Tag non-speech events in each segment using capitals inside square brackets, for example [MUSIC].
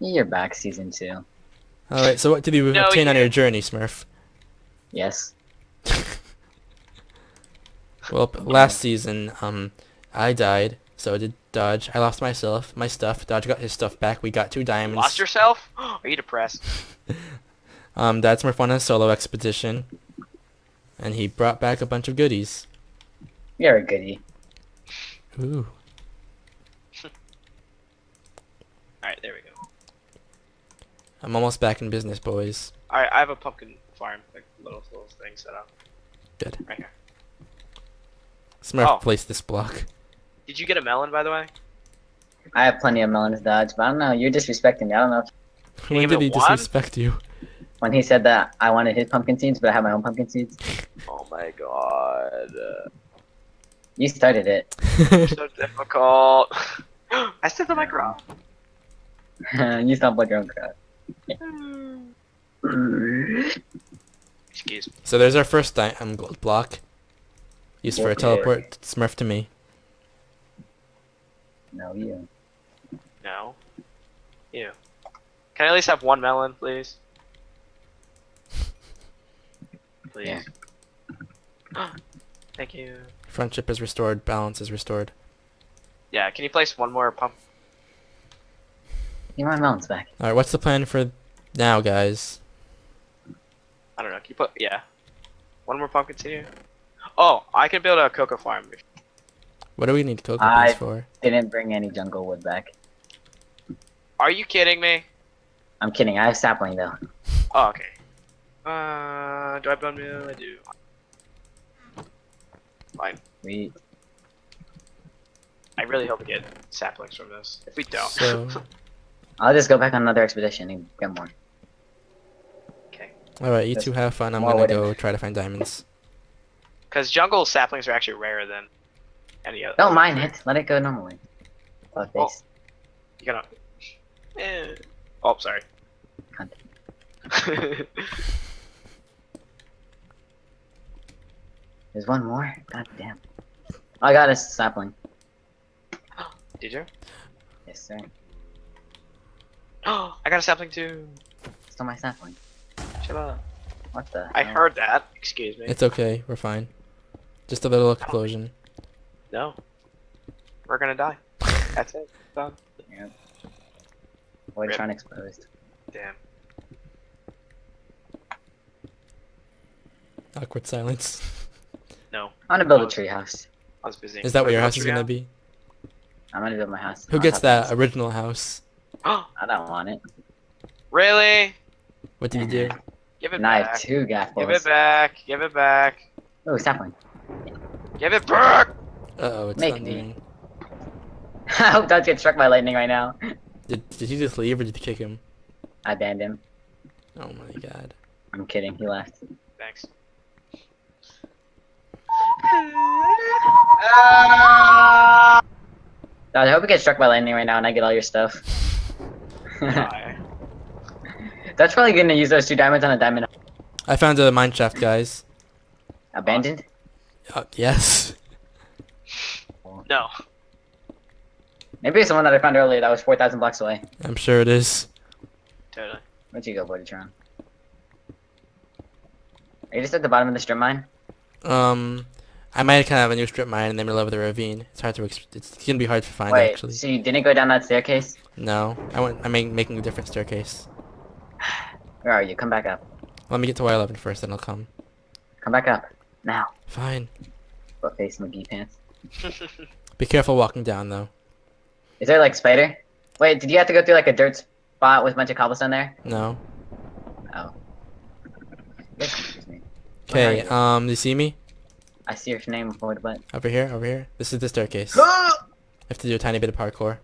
You're back season two. Alright, so what did you No, obtain on your journey, Smurf? Yes. [LAUGHS] Well, last season, um, I died, so did Dodge. I lost myself, my stuff. Dodge got his stuff back. We got two diamonds. Lost yourself? [GASPS] Are you depressed? [LAUGHS] Um, Dad Smurf won a solo expedition, and he brought back a bunch of goodies. You're a goodie. Ooh. [LAUGHS] Alright, there we go. I'm almost back in business, boys. Alright, I have a pumpkin farm, like little little thing set up. Good. Right here. Smurf Oh. placed this block. Did you get a melon by the way? I have plenty of melons dodge, but I don't know. You're disrespecting me. I don't know if, [LAUGHS] When give did he one? disrespect you? when he said that I wanted his pumpkin seeds, but I have my own pumpkin seeds. [LAUGHS] Oh my god. You started it. [LAUGHS] so difficult. [GASPS] I stepped on my crop. you stumbled like your own crap. Excuse me. so there's our first di- um, gold block. Used for a teleport Smurf to me. No, you. No. You. Can I at least have one melon, please? [LAUGHS] Please. [GASPS] Thank you. Friendship is restored. Balance is restored. Yeah, can you place one more pump? Give my melons back. Alright, what's the plan for now, guys? I don't know. Can you put yeah, one more pumpkin seed here? Oh, I can build a cocoa farm. What do we need cocoa I- beans for? I Didn't bring any jungle wood back. Are you kidding me? I'm kidding. I have sapling though. Oh, okay. Uh, do I have bone meal? I do. Fine. We I really hope we get saplings from this. If we don't, So, [LAUGHS] I'll just go back on another expedition and get more. okay. alright, you That's two have fun. I'm gonna wood go try to find diamonds. Because jungle saplings are actually rarer than any other. Don't mind it. Let it go normally. Fuck Oh. this. You gotta. Eh. Oh, sorry. [LAUGHS] There's one more. God damn. I got a sapling. [GASPS] Did you? Yes, sir. Oh, [GASPS] I got a sapling too. Still my sapling. Shut up. What the? I hell? heard that. Excuse me. It's okay, we're fine. Just a little oh. explosion. No. We're gonna die. [LAUGHS] That's it. Done. Yeah. Voidatron exposed. Damn. Awkward silence. [LAUGHS] No. I'm gonna build a Oh. treehouse. I was busy. Is that what your house is gonna tree be? I'm gonna build my house. Who gets top that this. original house? Out? [GASPS] I don't want it. really? What did you do? Give it And I back. have two gaffles. Give it back. Give it back. Oh, sapling. Give it back. Uh oh, it's Make thundering. [LAUGHS] I hope Dodge gets struck by lightning right now. Did did he just leave or did you kick him? I banned him. Oh my god. I'm kidding. He left. Thanks. [LAUGHS] Ah! Dodge, I hope you get struck by lightning right now and I get all your stuff. Die. [LAUGHS] That's probably gonna use those two diamonds on a diamond. I found a mine shaft, guys. Abandoned? Uh, yes. No. Maybe it's the one that I found earlier that was 4,000 blocks away. I'm sure it is. Totally. Where'd you go, Voidatron? Are you just at the bottom of the strip mine? Um, I might kind of have a new strip mine in the middle of the ravine. It's hard to. Ex- it's gonna be hard to find Wait, actually. so you didn't go down that staircase? No, I went. I'm making a different staircase. Where are you? Come back up. Let me get to Y11 first, then I'll come. Come back up. Now. Fine. Butt face McGee pants. [LAUGHS] Be careful walking down though. Is there like spider? Wait, did you have to go through like a dirt spot with a bunch of cobblestone there? No. Oh. This confused me. Okay. you? Um, do you see me? I see your name before the butt. Over here. Over here. This is the staircase. [GASPS] I have to do a tiny bit of parkour.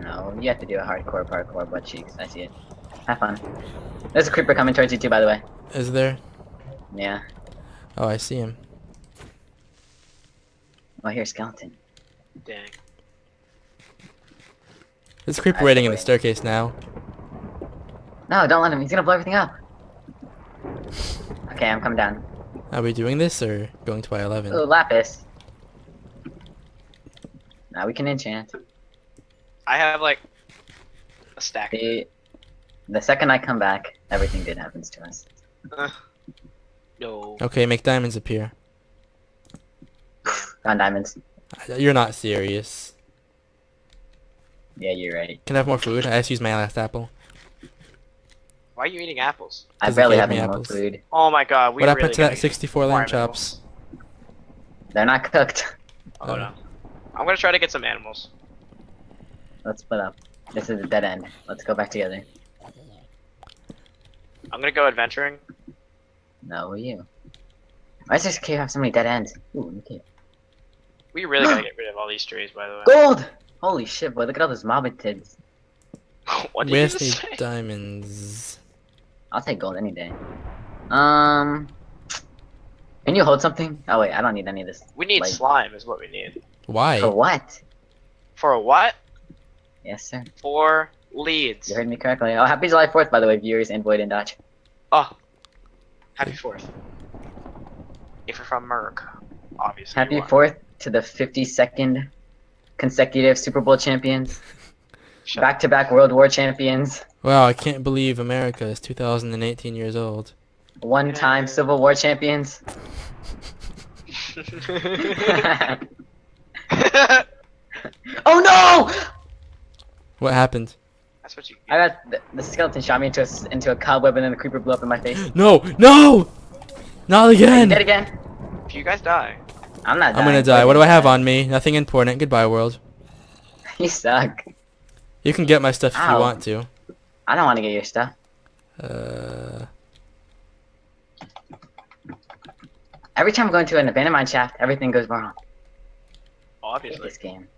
No, you have to do a hardcore parkour butt cheeks. I see it. Have fun. There's a creeper coming towards you too, by the way. Is there? Yeah. Oh, I see him. Oh, here's skeleton. Dang. There's a creeper I waiting in the staircase now. No, don't let him. He's gonna blow everything up. [LAUGHS] Okay, I'm coming down. Are we doing this or going to Y11? Ooh, lapis. Now we can enchant. I have like a stack. The, the second I come back, everything good happens to us. [LAUGHS] No. Okay, make diamonds appear. Found diamonds. You're not serious. Yeah, you're right. Can I have more food? I just used my last apple. Why are you eating apples? I Doesn't barely have me any more food. Oh my god, we what really happened to gotta that 64 lamb chops? They're not cooked. Oh, no. Oh. I'm gonna try to get some animals. Let's split up. This is a dead end. Let's go back together. I'm gonna go adventuring. No, you. Why does this cave have so many dead ends? Ooh, new cave. We really gotta [GASPS] get rid of all these trees, by the way. Gold! Holy shit, boy, look at all those mobbitids. [LAUGHS] what did We you just just need say? [LAUGHS] diamonds. I'll take gold any day. Um. Can you hold something? Oh wait, I don't need any of this. We need Like- slime, is what we need. Why? For what? For a what? Yes, sir. Four leads. You heard me correctly. Oh, happy July 4th, by the way, viewers and Void and Dodge. Oh. Happy Fourth. If you're from Merc, obviously. Happy 4th to the 52nd consecutive Super Bowl champions. Back to back World War champions. Wow, I can't believe America is 2018 years old. One time Civil War champions. [LAUGHS] [LAUGHS] [LAUGHS] oh no! What happened? That's what you I got the, the skeleton shot me into a, s- into a cobweb and then the creeper blew up in my face. [GASPS] No, no! Not again! Dead again? If you guys die. I'm not I'm gonna die. What do I have on me? Nothing important. Goodbye, world. [LAUGHS] You suck. You can get my stuff if you want to. I don't want to get your stuff. Uh, Every time I go into an abandoned mine shaft, everything goes wrong. I hate Obviously. this game.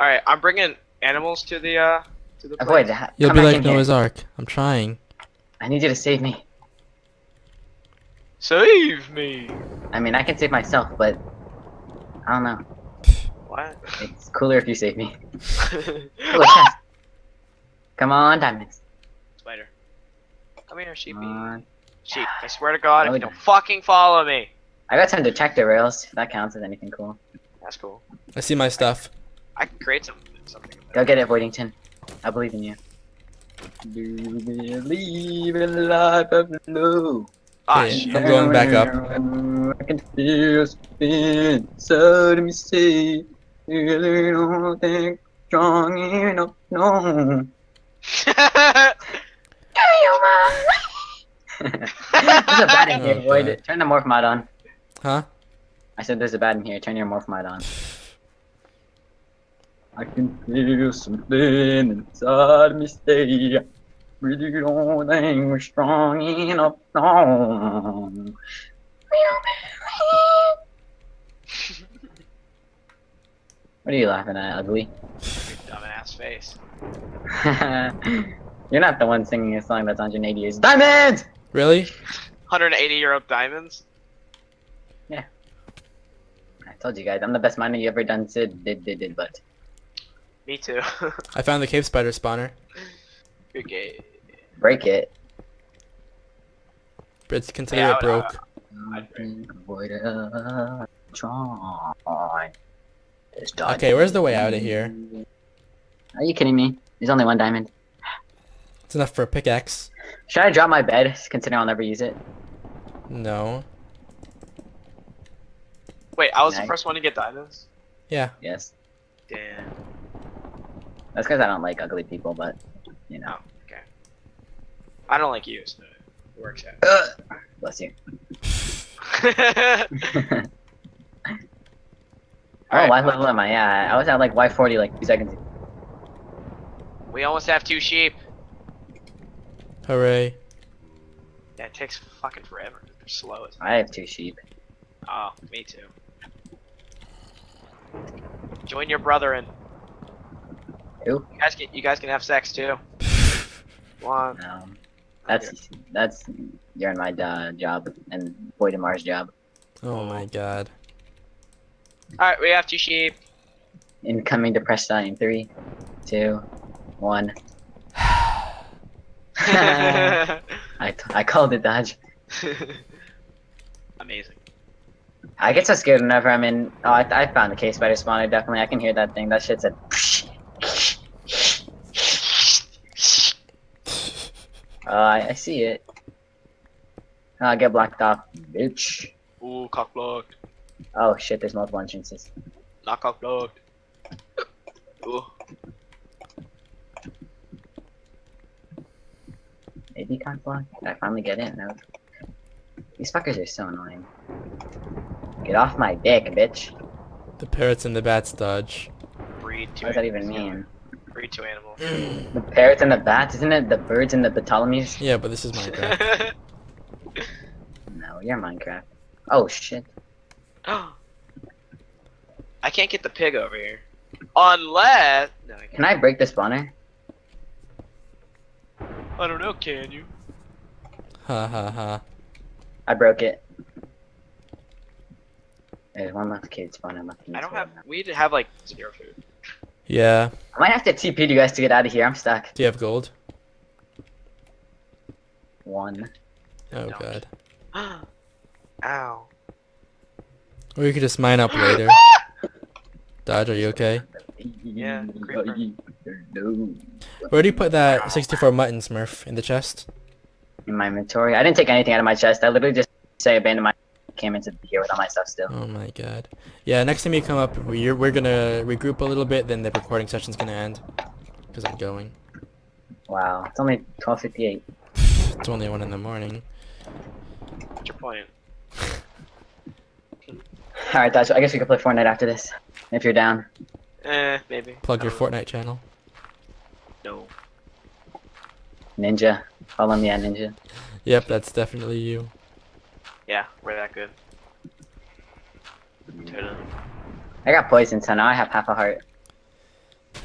Alright, I'm bringing animals to the, uh, to the Avoid place. that. you'll Come be like in here. Noah's Ark. I'm trying. I need you to save me. Save me! I mean, I can save myself, but I don't know. What? It's cooler if you save me. [LAUGHS] Ooh. Come on, diamonds. Spider. Come here, sheepy. Come on. Sheep, I swear to God, if you don't fucking follow me. I got some detector rails. If that counts as anything cool. That's cool. I see my stuff. I can create some, something. Go get it, Voidington. I believe in you. Do you believe in life of blue? Ah, Okay. I'm going back up. I can feel something inside of me say, really don't think strong enough, no. There's a bat in here, Oh, Void. God. Turn the morph mod on. Huh? I said there's a bat in here. Turn your morph mod on. I can feel something inside me stay. really don't think we're strong enough, no. What are you laughing at, ugly? Dumbass face. [LAUGHS] You're not the one singing a song that's 180 years. Diamonds! Really? 180 year old diamonds? Yeah. I told you guys, I'm the best miner you ever done. Sid did, did, did, but Me too. [LAUGHS] I found the cave spider spawner. Good game. break it. It's consider Yeah, it broke. Uh, I'd Avoid a try. This dodge- Okay, where's the way out of here? Are you kidding me? There's only one diamond. It's enough for a pickaxe. Should I drop my bed, considering I'll never use it? No. Wait, I was the first one to get diamonds? Yeah. Yes. Damn. That's because I don't like ugly people, but, you know. Oh, okay I don't like you, so it works out. Ugh. Bless you. [LAUGHS] Oh, Alright, why level am I? Yeah, I was at like Y40 like two seconds ago. we almost have two sheep. Hooray. Yeah, it takes fucking forever. They're slow as I have two sheep. Oh, me too. Join your brother and Who? you guys can you guys can have sex too. [LAUGHS] One. Um, that's that's you're in my uh, job and Boyd and Mars job. Oh my god. Alright, we have two sheep. Incoming to press sign. Three, two, one. [LAUGHS] I, I called it dodge. [LAUGHS] Amazing. I get so scared whenever I'm in. Oh, I, I found the cave spider spawner. Definitely, I can hear that thing. That shit said. Uh, I, I see it. Uh, get blocked off, bitch. Ooh, cock blocked. Oh shit, there's multiple entrances. Not cock blocked. Ooh. Maybe can't block. I finally get in. No. These fuckers are so annoying. Get off my dick, bitch. The parrots and the bats dodge. Breed two What does that even animals. mean? Breed two animals. [CLEARS THROAT] The parrots and the bats, isn't it? The birds and the Ptolemies? Yeah, but this is Minecraft. [LAUGHS] No, you're Minecraft. Oh shit. [GASPS] I can't get the pig over here. Unless. No, I, Can. I break the spawner? I don't know, can you? ha ha ha. I broke it. There's one left kid spawner left. I don't have. world We have like zero food. Yeah. I might have to TP you guys to get out of here. I'm stuck. Do you have gold? One. Oh Don't. god. [GASPS] Ow. Or you could just mine up [GASPS] later. Dodge, are you okay? Yeah, creeper. Where do you put that 64 mutton smurf? In the chest? In my inventory. I didn't take anything out of my chest. I literally just say abandoned my came into here with all my stuff still. Oh my god. Yeah, next time you come up, we're, we're gonna regroup a little bit, then the recording session's gonna end. Because I'm going. Wow. It's only 12:58. [SIGHS] It's only 1 in the morning. What's your point? [LAUGHS] All right, Dodge. I guess we could play Fortnite after this. If you're down. Eh, maybe. Plug your. Fortnite channel. No. Ninja. Follow me at Ninja. Yep, that's definitely you. Yeah, we're that good. Totally. I got poisoned, so now I have half a heart.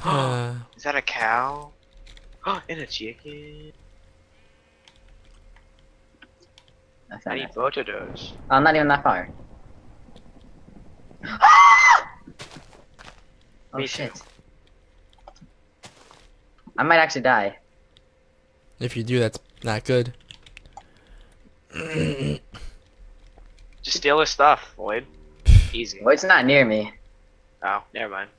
Uh, [GASPS] Is that a cow? Oh, [GASPS] and a chicken. That's I need nice. both of those. Oh, I'm not even that far. [GASPS] oh Me shit. too. I might actually die. if you do, that's not good. [CLEARS THROAT] Just steal his stuff, Lloyd. Easy. Well, it's not near me. Oh, never mind.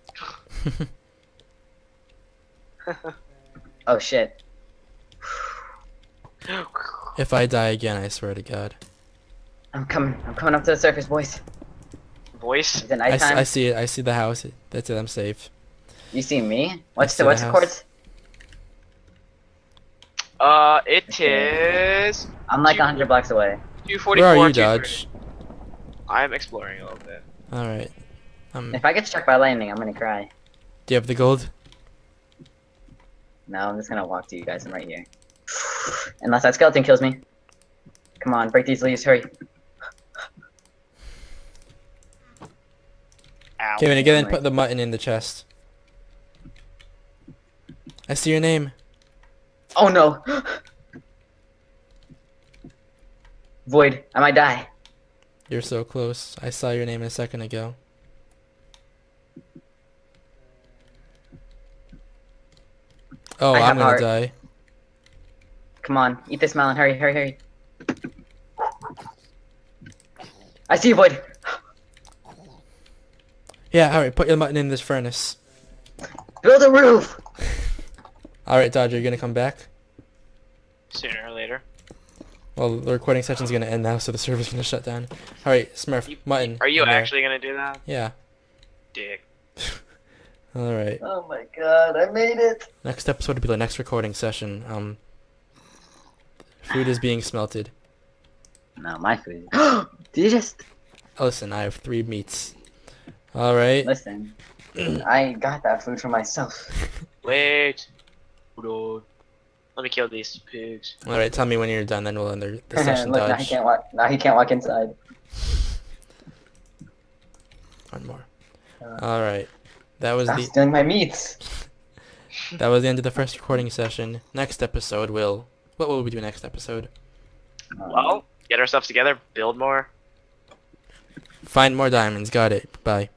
[LAUGHS] Oh shit. if I die again, I swear to god. I'm coming. I'm coming up to the surface, boys. Voice? Is it I, s- nighttime? I see it. I see the house. That's it. I'm safe. You see me? What's see the the what's the house. course? Uh, it is I'm like 100 blocks away. 244. Where are you, 230. Dodge? I'm exploring a little bit. Alright. Um, If I get struck by lightning, I'm gonna cry. do you have the gold? No, I'm just gonna walk to you guys. I'm right here. [SIGHS] Unless that skeleton kills me. Come on, break these leaves. Hurry. Ow. Okay, when you get in, put the mutton in the chest. I see your name. Oh no! [GASPS] Void. I might die. You're so close. I saw your name a second ago. Oh, I I'm gonna heart. die. Come on, eat this melon. Hurry, hurry, hurry. I see you, Void. Yeah, alright, put your mutton in this furnace. Build a roof. Alright, Dodger, you gonna come back? Sooner or later. Well, the recording session's gonna end now, so the server's gonna shut down. Alright, Smurf, You- mutton. Are you in there. actually gonna do that? Yeah. Dick. [LAUGHS] Alright. Oh my god, I made it. Next episode will be the next recording session. Um, food is being smelted. No, my food. [GASPS] Did you just Oh, listen, I have three meats. Alright. listen? I got that food for myself. [LAUGHS] Wait. Hold on. Let me kill these pigs. Alright, tell me when you're done, then we'll end the, the session, Look, now he can't walk. Now he can't walk inside. One more. Uh, Alright. That was Stop the stealing my meats. [LAUGHS] that was the end of the first recording session. Next episode will what will we do next episode? Well, get ourselves together, build more. Find more diamonds, got it. Bye.